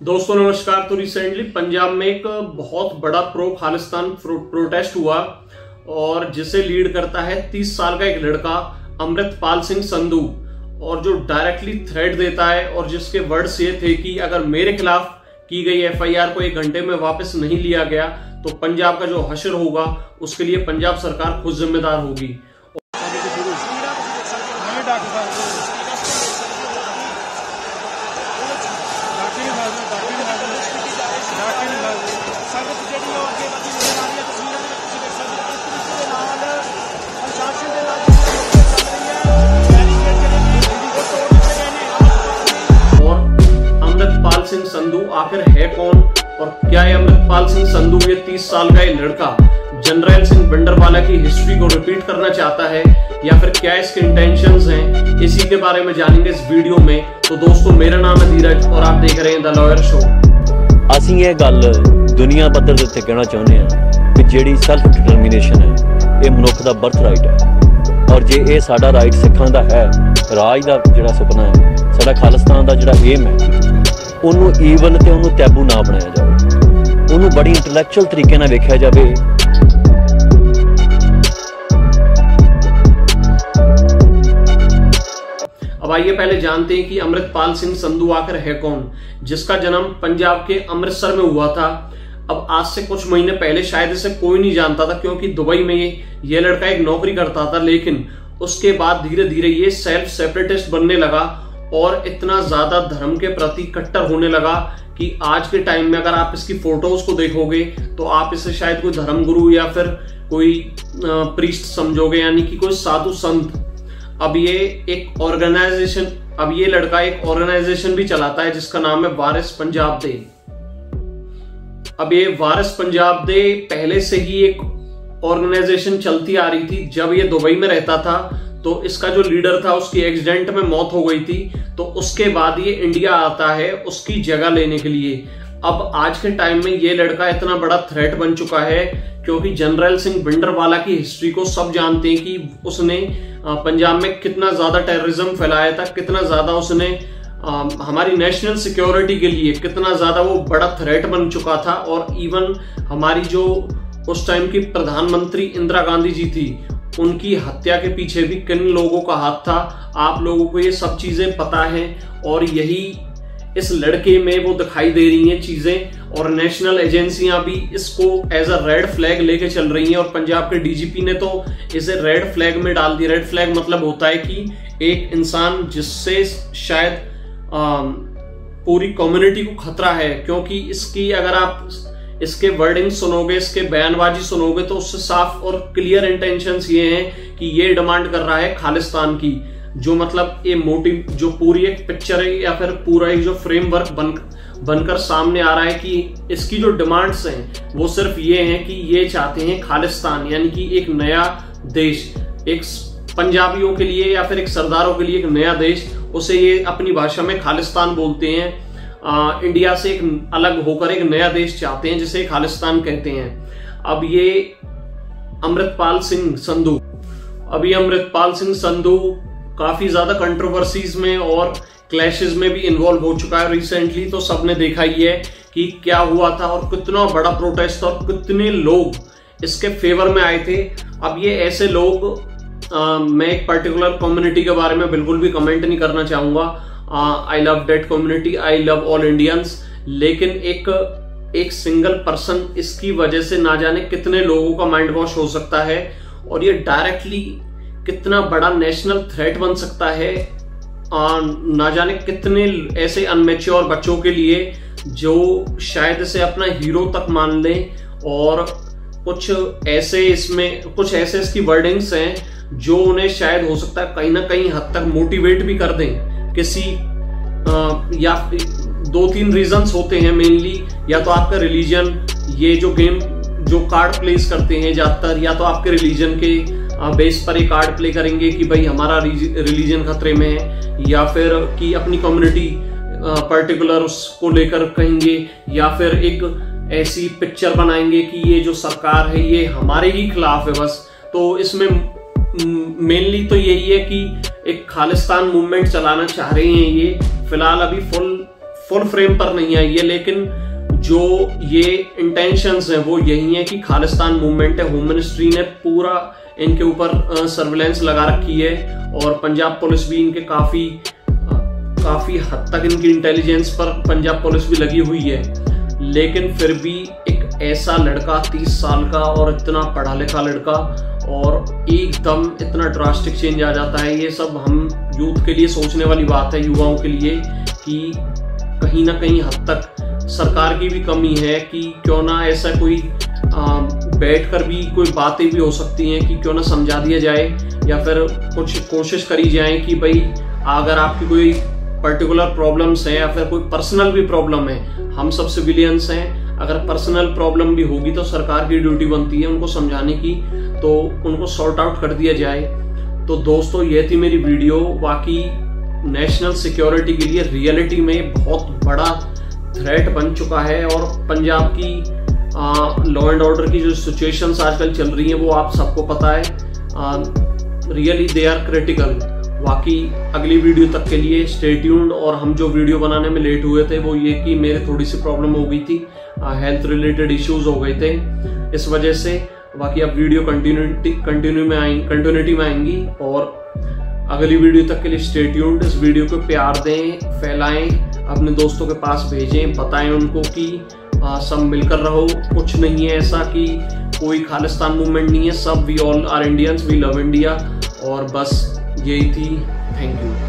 दोस्तों, नमस्कार। तो रिसेंटली पंजाब में एक बहुत बड़ा प्रो खालिस्तान प्रोटेस्ट हुआ और जिसे लीड करता है 30 साल का एक लड़का, अमृतपाल सिंह संधू। और जो डायरेक्टली थ्रेट देता है और जिसके वर्ड्स ये थे कि अगर मेरे खिलाफ की गई एफआईआर को एक घंटे में वापस नहीं लिया गया तो पंजाब का जो हशर होगा, उसके लिए पंजाब सरकार खुद जिम्मेदार होगी। कौन और क्या है अमृतपाल सिंह संधू ये तीस साल का ये लड़का जनरल सिंह बंडरवाला की हिस्ट्री को रिपीट करना चाहता है या फिर क्या इसके इंटेंशन हैं इसी के बारे में जानेंगे इस वीडियो में तो दोस्तों मेरा नाम है धीरज और आप देख रहे हैं द लॉयर शो ਅਸੀਂ ਇਹ ਗੱਲ ਦੁਨੀਆ ਪੱਧਰ ਦੇ ਉੱਤੇ ਕਹਿਣਾ ਚਾਹੁੰਦੇ ਹਾਂ ਕਿ ਜਿਹੜੀ ਸੈਲਫ ਡਿਟਰਮੀਨੇਸ਼ਨ ਹੈ ਇਹ ਮਨੁੱਖ ਦਾ ਬਰਥ ਰਾਈਟ ਹੈ ਔਰ ਜੇ ਇਹ ਸਾਡਾ ਰਾਈਟ ਸਿੱਖਾਂ ਦਾ ਹੈ ਰਾਜ ਦਾ ਜਿਹੜਾ ਸੁਪਨਾ ਹੈ ਸਾਡਾ ਖਾਲਿਸਤਾਨ ਦਾ ਜਿਹੜਾ ਏਮ ਹੈ ਉਹਨੂੰ ਈਵਨ ਤੇ ਉਹਨੂੰ ਟੈਬੂ ਨਾ ਬਣਾਇਆ ਜਾਵੇ ਉਹਨੂੰ ਬੜੀ ਇੰਟੈਲੈਕਚੁਅਲ ਤਰੀਕੇ ਨਾਲ ਵੇਖਿਆ ਜਾਵੇ अब आइए पहले जानते हैं कि अमृतपाल सिंह संधू आकर है कौन जिसका जन्म पंजाब के अमृतसर में हुआ था अब आज से कुछ महीने पहले शायद इसे कोई नहीं जानता था क्योंकि दुबई में ये ये लड़का एक नौकरी करता था लेकिन उसके बाद धीरे धीरे ये सेल्फ सेपरेटिस्ट बनने लगा और इतना ज़्यादा धर्म के प्रति कट्टर होने लगा कि आज के टाइम में अगर आप इसकी फ़ोटोज़ को देखोगे तो आप इसे शायद कोई धर्म गुरु या फिर कोई प्रीस्ट समझोगे, यानी कि कोई साधु संत। अब ये एक ऑर्गेनाइजेशन अब ये लड़का एक ऑर्गेनाइजेशन भी चलाता है, जिसका नाम है वारिस पंजाब दे। अब ये वारिस पंजाब दे पहले से ही एक ऑर्गेनाइजेशन चलती आ रही थी, जब ये दुबई में रहता था तो इसका जो लीडर था, उसकी एक्सीडेंट में मौत हो गई थी। तो उसके बाद ये इंडिया आता है उसकी जगह लेने के लिए। अब आज के टाइम में ये लड़का इतना बड़ा थ्रेट बन चुका है क्योंकि जनरल सिंह बिंडरवाला की हिस्ट्री को सब जानते हैं कि उसने पंजाब में कितना ज़्यादा टेररिज्म फैलाया था, कितना ज़्यादा उसने हमारी नेशनल सिक्योरिटी के लिए कितना ज़्यादा वो बड़ा थ्रेट बन चुका था। और इवन हमारी जो उस टाइम की प्रधानमंत्री इंदिरा गांधी जी थी उनकी हत्या के पीछे भी किन लोगों का हाथ था आप लोगों को ये सब चीज़ें पता है और यही इस लड़के में वो दिखाई दे रही हैं चीज़ें और नेशनल एजेंसियाँ भी इसको एज अ रेड फ्लैग लेके चल रही हैं और पंजाब के डीजीपी ने तो इसे रेड फ्लैग में डाल दिया। रेड फ्लैग मतलब होता है कि एक इंसान जिससे शायद आ, पूरी कम्युनिटी को खतरा है क्योंकि इसकी अगर आप इसके वर्डिंग सुनोगे, इसके बयानबाजी सुनोगे तो उससे साफ़ और क्लियर इंटेंशंस ये हैं कि ये डिमांड कर रहा है खालिस्तान की, जो मतलब ये मोटिव जो पूरी एक पिक्चर है या फिर पूरा एक जो फ्रेमवर्क बन, बनकर सामने आ रहा है कि इसकी जो डिमांड्स हैं, वो सिर्फ़ ये हैं कि ये चाहते हैं खालिस्तान, यानी कि एक नया देश, एक पंजाबियों के लिए या फिर एक सरदारों के लिए एक नया देश, उसे ये अपनी भाषा में खालिस्तान बोलते हैं। आ, इंडिया से एक अलग होकर एक नया देश चाहते हैं जिसे खालिस्तान कहते हैं। अब ये अमृतपाल सिंह संधू। अभी अमृतपाल सिंह संधू काफ़ी ज़्यादा कंट्रोवर्सीज में और क्लैशेज में भी इन्वॉल्व हो चुका है रिसेंटली तो सबने देखा ही है कि क्या हुआ था और कितना बड़ा प्रोटेस्ट और कितने लोग इसके फेवर में आए थे। अब ये ऐसे लोग आ, मैं एक पर्टिकुलर कम्युनिटी के बारे में बिल्कुल भी कमेंट नहीं करना चाहूँगा। I love that community I love all Indians लेकिन एक एक सिंगल पर्सन इसकी वजह से ना जाने कितने लोगों का माइंड वॉश हो सकता है और ये डायरेक्टली कितना बड़ा नेशनल थ्रेट बन सकता है आ, ना जाने कितने ऐसे अनमेच्योर बच्चों के लिए जो शायद से अपना हीरो तक मान लें और कुछ ऐसे इसमें कुछ ऐसे इसकी वर्डिंग्स हैं जो उन्हें शायद हो सकता है कहीं ना कहीं हद तक मोटिवेट भी कर दें। किसी आ, या दो तीन रीजंस होते हैं मेनली या तो आपका रिलीजन ये जो गेम जो कार्ड प्लेस करते हैं ज़्यादातर या तो आपके रिलीजन के बेस पर एक कार्ड प्ले करेंगे कि भाई हमारा रिलीजन खतरे में है या फिर कि अपनी कम्युनिटी पर्टिकुलर उसको लेकर कहेंगे या फिर एक ऐसी पिक्चर बनाएँगे कि ये जो सरकार है ये हमारे ही खिलाफ है बस। तो इसमें मेनली तो यही है कि एक खालिस्तान मूवमेंट चलाना चाह रहे हैं ये। फ़िलहाल अभी फुल फुल फ्रेम पर नहीं आई है, लेकिन जो ये इंटेंशंस हैं, वो यही है कि खालिस्तान मूवमेंट है। होम मिनिस्ट्री ने पूरा इनके ऊपर सर्विलेंस लगा रखी है और पंजाब पुलिस भी इनके काफ़ी काफ़ी हद तक इनकी इंटेलिजेंस पर पंजाब पुलिस भी लगी हुई है। लेकिन फिर भी एक ऐसा लड़का, तीस साल का और इतना पढ़ा लिखा लड़का और एकदम इतना ड्रास्टिक चेंज आ जाता है। ये सब हम यूथ के लिए सोचने वाली बात है, युवाओं के लिए कि कहीं ना कहीं हद तक सरकार की भी कमी है कि क्यों ना ऐसा कोई बैठ कर भी कोई बातें भी हो सकती हैं कि क्यों ना समझा दिया जाए या फिर कुछ कोशिश करी जाए कि भाई अगर आपकी कोई पर्टिकुलर प्रॉब्लम्स हैं या फिर कोई पर्सनल भी प्रॉब्लम है, हम सब सिविलियंस हैं अगर पर्सनल प्रॉब्लम भी होगी तो सरकार की ड्यूटी बनती है उनको समझाने की तो उनको सॉर्ट आउट कर दिया जाए। तो दोस्तों, ये थी मेरी वीडियो बाकी नेशनल सिक्योरिटी के लिए रियलिटी में बहुत बड़ा थ्रेट बन चुका है और पंजाब की लॉ एंड ऑर्डर की जो सिचुएशंस आजकल चल रही हैं, वो आप सबको पता है। रियली दे आर क्रिटिकल बाकी अगली वीडियो तक के लिए स्टेट्यून्ड और हम जो वीडियो बनाने में लेट हुए थे, वो ये कि मेरे थोड़ी सी प्रॉब्लम हो गई थी। हेल्थ रिलेटेड इश्यूज़ हो गए थे। इस वजह से बाकी अब वीडियो कंटिन्यूटी कंटिन्यू में आएँगी कंटिन्यूटी में आएँगी और अगली वीडियो तक के लिए स्टेट्यून्ड इस वीडियो को प्यार दें फैलाएँ अपने दोस्तों के पास भेजें बताएँ उनको कि आ, सब मिलकर रहो। कुछ नहीं है ऐसा कि कोई खालिस्तान मूवमेंट नहीं है। सब we all are Indians we love India और बस यही थी। Thank you